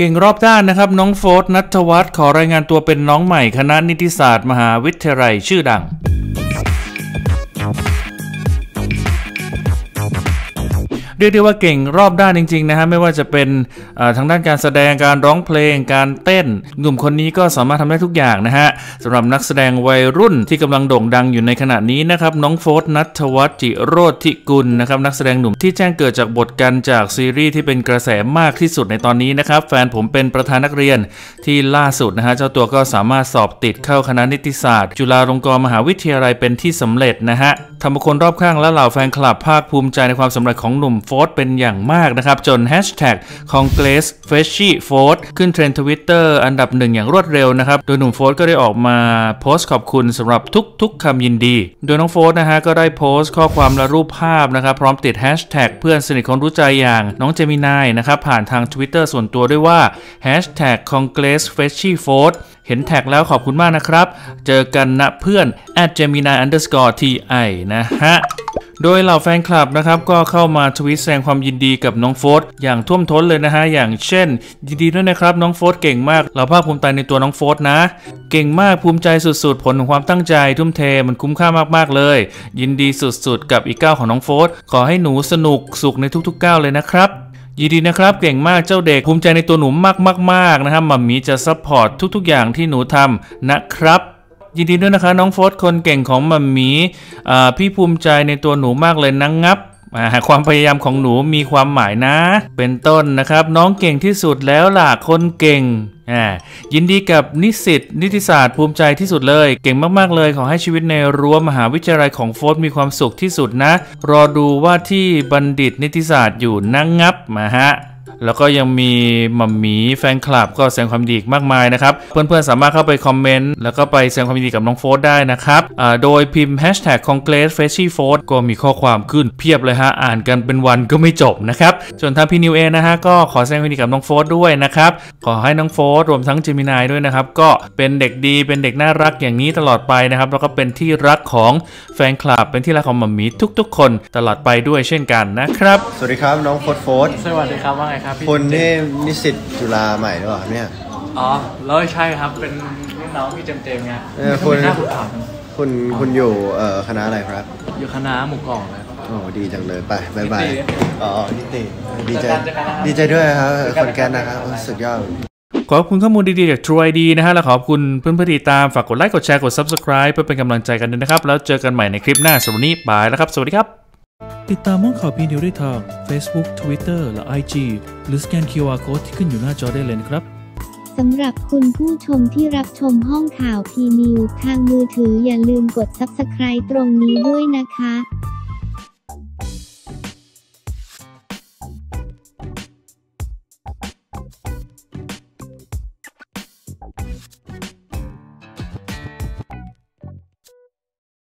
เก่งรอบด้านนะครับน้องโฟร์ท ณัฐวรรธน์ขอรายงานตัวเป็นน้องใหม่คณะนิติศาสตร์ มหาวิทยาลัยชื่อดัง เรียกได้ว่าเก่งรอบด้านจริงๆนะฮะไม่ว่าจะเป็นทางด้านการแสดงการร้องเพลง การเต้นหนุ่มคนนี้ก็สามารถทำได้ทุกอย่างนะฮะสำหรับนักแสดงวัยรุ่นที่กำลังโด่งดังอยู่ในขณะนี้นะครับน้องโฟร์ท ณัฐวรรธน์ จิโรชน์ธิกุลนะครับนักแสดงหนุ่มที่แจ้งเกิดจากบทกันต์จากซีรีส์ที่เป็นกระแสมากที่สุดในตอนนี้นะครับแฟนผมเป็นประธานนักเรียนที่ล่าสุดนะฮะเจ้าตัวก็สามารถสอบติดเข้าคณะนิติศาสตร์ จุฬาลงกรณ์มหาวิทยาลัยเป็นที่สำเร็จนะฮะทำบุคคลรอบข้างและเหล่าแฟนคลับภาคภูมิใจในความสำเร็จของหนุ่มโฟร์ทเป็นอย่างมากนะครับ จนแฮชแท็ก Congress f r e s h i f o r ขึ้นเทรนด์ทวิตเตอร์อันดับหนึ่งอย่างรวดเร็วนะครับ โดยหนุ่มโฟร์ทก็ได้ออกมาโพสต์ขอบคุณสำหรับทุกๆคำยินดี โดยน้องโฟร์ทนะฮะก็ได้โพสต์ข้อความและรูปภาพนะครับ พร้อมติดแฮชแท็กเพื่อนสนิทคนรู้ใจอย่างน้องเจมีไนน์นะครับผ่านทาง Twitter ส่วนตัวด้วยว่าแฮชแท็ก Congress f r e s h i f o r เห็นแท็กแล้วขอบคุณมากนะครับ เจอกันนะเพื่อน at gemini underscore ti นะฮะ โดยเหล่าแฟนคลับนะครับก็เข้ามาทวิตแสดงความยินดีกับน้องโฟร์ทอย่างท่วมท้นเลยนะฮะอย่างเช่น ยินดีด้วยนะครับน้องโฟร์ทเก่งมาก เราภาคภูมิใจในตัวน้องโฟร์ทนะ เก่งมากภูมิใจสุดๆ ผลของความตั้งใจ ทุ่มเทมันคุ้มค่ามากๆเลย ยินดีสุดๆ กับอีกก้าวของน้องโฟร์ทขอให้หนูสนุกสุขในทุกๆก้าวเลยนะครับยินดีนะครับเก่งมากเจ้าเด็กภูมิใจในตัวหนูมากมากๆนะครับ mommy จะ support ทุกๆ อย่างที่หนูทำนะครับ ยินดีด้วยนะคะน้องโฟร์ทคนเก่งของ mommy พี่ภูมิใจในตัวหนูมากเลยนะงับความพยายามของหนูมีความหมายนะ เป็นต้นนะครับ น้องเก่งที่สุดแล้วล่ะคนเก่งยินดีกับนิสิตนิติศาสตร์ภูมิใจที่สุดเลย เก่งมากๆเลย ขอให้ชีวิตในรั้วมหาวิทยาลัยของโฟร์ทมีความสุขที่สุดนะ รอดูว่าที่บัณฑิตนิติศาสตร์อยู่นั่งงับมาฮะ แล้วก็ยังมี mommy แฟนคลับก็แสดงความยินดีมากมายนะครับ เพื่อนๆ สามารถเข้าไปคอมเมนต์แล้วก็ไปแสดงความยินดีกับน้องโฟร์ทได้นะครับโดยพิมพ์ hashtag congress f r e s h y f o r ก็มีข้อความขึ้นเพียบเลยฮะ อ่านกันเป็นวันก็ไม่จบนะครับส่วนทางพีนิวส์เองนะฮะก็ขอแสดงความยินดีกับน้องโฟร์ทด้วยนะครับ ขอให้น้องโฟร์ทรวมทั้งเจมีไนน์ด้วยนะครับ ก็เป็นเด็กดีเป็นเด็กน่ารักอย่างนี้ตลอดไปนะครับ แล้วก็เป็นที่รักของแฟนคลับ เป็นที่รักของมัมมี่ทุกๆ คนตลอดไปด้วยเช่นกันนะครับ สวัสดีครับน้องโฟร์โฟร์สวัสดีครับว่าไงครับพี่คนนี่นิสิตจุฬาใหม่หรือเปล่าเนี่ย อ๋อแล้วใช่ครับเป็นรุ่นน้องพี่เจมเจมไงเออคุณคุณคุณอยู่เอ่อคณะอะไรครับอยู่คณะหมู่กองเลยโอ้ดีจังเลยไปบายบายอ๋อนิติดีใจดีใจด้วยครับคนเก่งนะครับสุดยอด ขอบคุณข้อมูลดีๆจาก True ID นะฮะ และขอบคุณเพื่อนๆติดตาม ฝากกดไลค์ กดแชร์ กด Subscribe เพื่อเป็นกำลังใจกันด้วยนะครับ แล้วเจอกันใหม่ในคลิปหน้าสำหรับวันนี้บายแล้วครับ สวัสดีครับ ติดตามห้องข่าวพีนิวได้ทาง Facebook Twitter และ IG หรือสแกน QR Code ที่ขึ้นอยู่หน้าจอได้เลยนะครับสำหรับคุณผู้ชมที่รับชมห้องข่าวพีนิวทางมือถืออย่าลืมกด Subscribe ตรงนี้ด้วยนะคะ